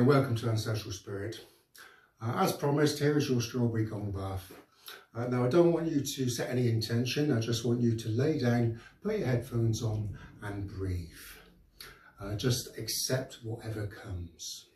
Welcome to Ancestral Spirit. Uh, as promised, here is your strawberry gong bath. Uh, now I don't want you to set any intention, I just want you to lay down, put your headphones on and breathe. Uh, just accept whatever comes.